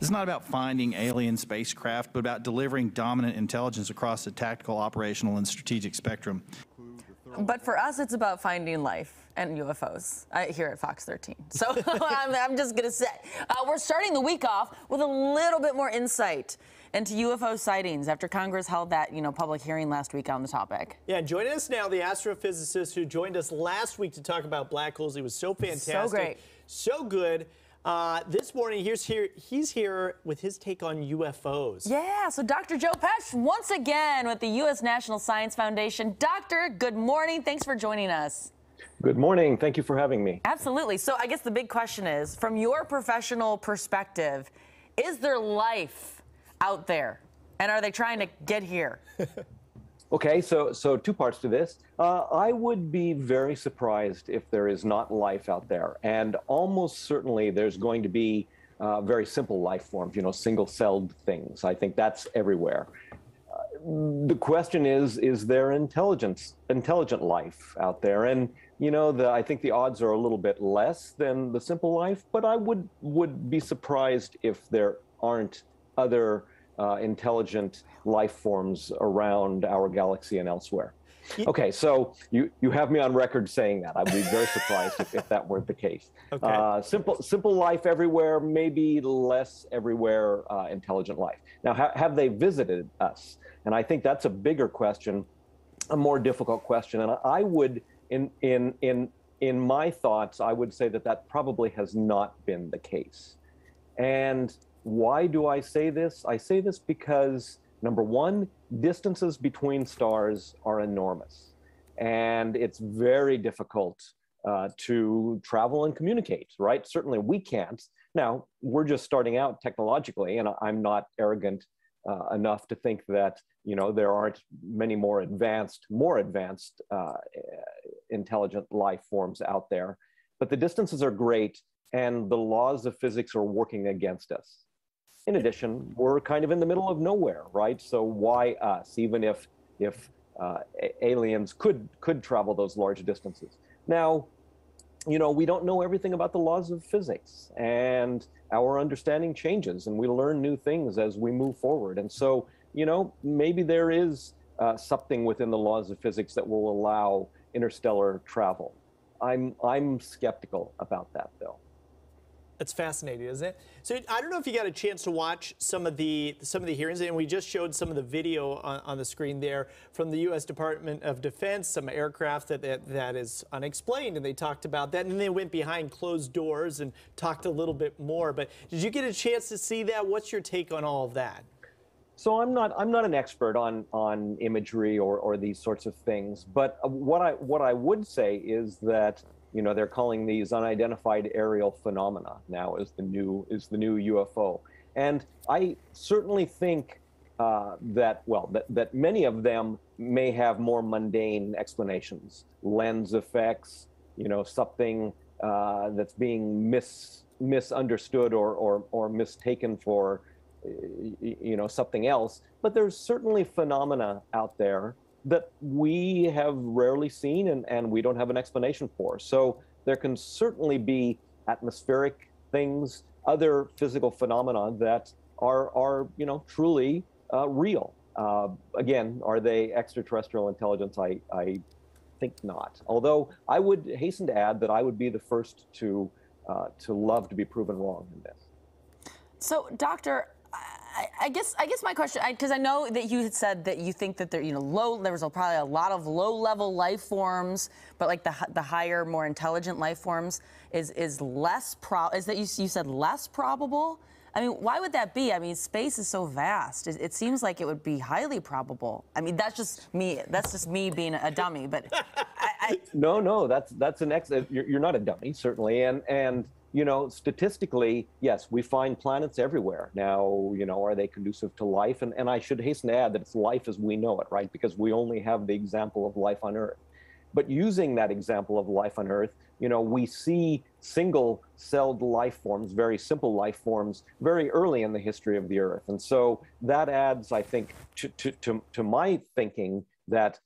This is not about finding alien spacecraft, but about delivering dominant intelligence across the tactical, operational, and strategic spectrum. But for us, it's about finding life and UFOs uh, here at Fox 13. So I'm, I'm, just going to say uh, we're starting the week off with a little bit more insight into UFO sightings after Congress held that you know public hearing last week on the topic. Yeah, and joining us now, the astrophysicist who joined us last week to talk about black holes. He was so fantastic, so great, so good. Uh, this morning, he's here, he's here with his take on UFOs. Yeah, so Dr. Joe Pesce, once again with the U.S. National Science Foundation. Doctor, good morning. Thanks for joining us. Good morning. Thank you for having me. Absolutely. So, I guess the big question is from your professional perspective, is there life out there? And are they trying to get here? Okay, so so two parts to this. Uh, I would be very surprised if there is not life out there, and almost certainly there's going to be uh, very simple life forms. You know, single-celled things. I think that's everywhere. Uh, the question is: Is there intelligence, intelligent life out there? And you know, the, I think the odds are a little bit less than the simple life, but I would would be surprised if there aren't other uh, intelligent life forms around our galaxy and elsewhere. Okay, so you, you have me on record saying that. I'd be very surprised if, if that weren't the case. Okay. Uh, simple simple life everywhere, maybe less everywhere uh, intelligent life. Now, ha- have they visited us? And I think that's a bigger question, a more difficult question. And I would, in in in in my thoughts, I would say that that probably has not been the case. And why do I say this? I say this because number one, distances between stars are enormous, and it's very difficult uh, to travel and communicate, right? Certainly we can't. Now, we're just starting out technologically, and I'm not arrogant uh, enough to think that you know there aren't many more advanced, more advanced uh, intelligent life forms out there. But the distances are great, and the laws of physics are working against us. In addition, we're kind of in the middle of nowhere, right? So why us? Even if if uh, aliens could could travel those large distances. Now, you know, we don't know everything about the laws of physics, and our understanding changes, and we learn new things as we move forward. And so, you know, maybe there is uh, something within the laws of physics that will allow interstellar travel. I'm I'm skeptical about that, though. That's fascinating, isn't it? So I don't know if you got a chance to watch some of the some of the hearings, and we just showed some of the video on, on the screen there from the U.S. Department of Defense, some aircraft that, that that is unexplained, and they talked about that, and they went behind closed doors and talked a little bit more. But did you get a chance to see that? What's your take on all of that? So I'm not I'm not an expert on on imagery or or these sorts of things, but uh, what I what I would say is that you know they're calling these unidentified aerial phenomena now is the new is the new UFO, and I certainly think uh, that well that that many of them may have more mundane explanations, lens effects, you know something uh, that's being mis misunderstood or or or mistaken for you know something else. But there's certainly phenomena out there that we have rarely seen and, and we don't have an explanation for. So there can certainly be atmospheric things, other physical phenomena that are, are you know, truly uh, real. Uh, again, are they extraterrestrial intelligence? I, I think not. Although I would hasten to add that I would be the first to, uh, to love to be proven wrong in this. So, Doctor, I, I, guess I guess my question, because I, I, know that you had said that you think that there, you know, low there was probably a lot of low-level life forms, but like the the higher, more intelligent life forms is is less pro. Is that you you said less probable? I mean, why would that be? I mean, space is so vast. It, it, seems like it would be highly probable. I mean, that's just me. That's just me being a dummy. But I, I... no, no, that's that's an ex. You're, you're not a dummy, certainly, and and you know, statistically, yes, we find planets everywhere. Now, you know, are they conducive to life? And, and I should hasten to add that it's life as we know it, right? Because we only have the example of life on Earth. But using that example of life on Earth, you know, we see single celled life forms, very simple life forms, very early in the history of the Earth. And so that adds, I think, to, to, to, to my thinking that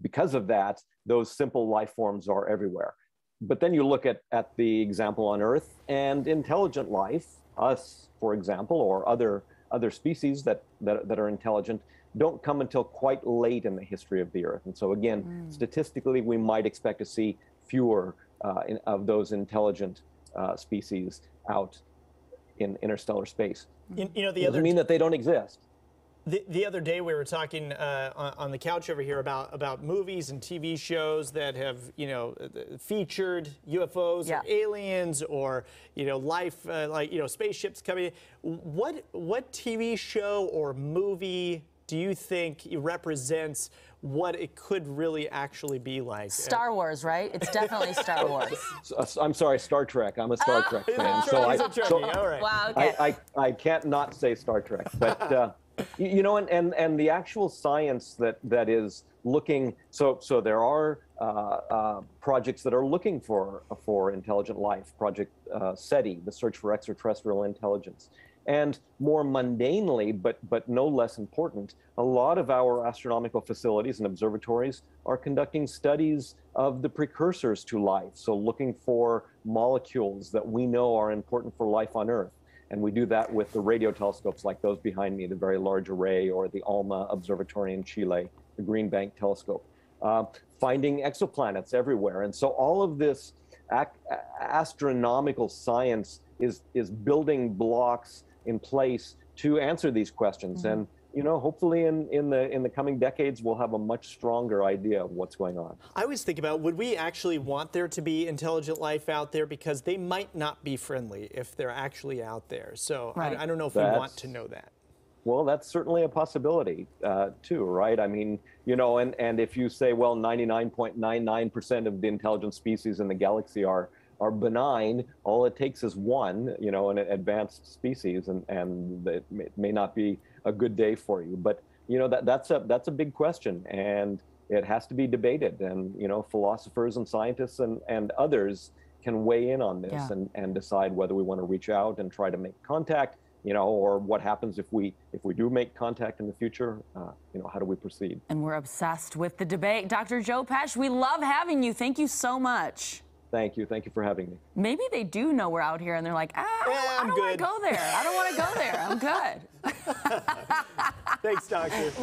because of that, those simple life forms are everywhere but then you look at, at the example on Earth and intelligent life, us, for example, or other other species that, that, that are intelligent, don't come until quite late in the history of the Earth. And so, again, statistically, we might expect to see fewer uh, in, of those intelligent uh, species out in interstellar space. You, you know, the Doesn't other mean that they don't exist. The, the other day we were talking uh, on, on the couch over here about about movies and TV shows that have you know uh, featured UFOs Yeah. or aliens or you know life uh, like you know spaceships coming. in. What what TV show or movie do you think represents what it could really actually be like? Star Wars, right? It's definitely Star Wars. I'm sorry, Star Trek. I'm a Star Trek fan, so a I, Trekkie, so all right. I, I, I can't not say Star Trek, but uh, you, know, and, and and the actual science that that is looking. So so there are uh, uh, projects that are looking for for intelligent life. Project uh, SETI, the search for extraterrestrial intelligence. And more mundanely, but but no less important, a lot of our astronomical facilities and observatories are conducting studies of the precursors to life. So looking for molecules that we know are important for life on Earth. And we do that with the radio telescopes like those behind me, the Very Large Array, or the ALMA Observatory in Chile, the Green Bank Telescope. Uh, finding exoplanets everywhere. And so all of this ac- astronomical science is, is building blocks in place to answer these questions. And you know, hopefully in, in the in the coming decades, we'll have a much stronger idea of what's going on. I always think about would we actually want there to be intelligent life out there because they might not be friendly if they're actually out there. So I- Right. I, don't know if we want to know that. Well, that's certainly a possibility uh, too, right? I mean, you know, and, and if you say, well, 99.99% of the intelligent species in the galaxy are are benign, all it takes is one, you know, an advanced species, and and it may, it may not be a good day for you. But you know, that that's a that's a big question, and it has to be debated. And you know, philosophers and scientists and and others can weigh in on this Yeah. and and decide whether we want to reach out and try to make contact you know, or what happens if we if we do make contact in the future? Uh, you know, how do we proceed? and we're obsessed with the debate. Dr. Joe Pesce, we love having you. Thank you so much. Thank you, thank you for having me. Maybe they do know we're out here and they're like, ah, I Yeah, don't, I I'm don't want good." to go there. I don't want to go there. I'm good. Thanks, Doctor.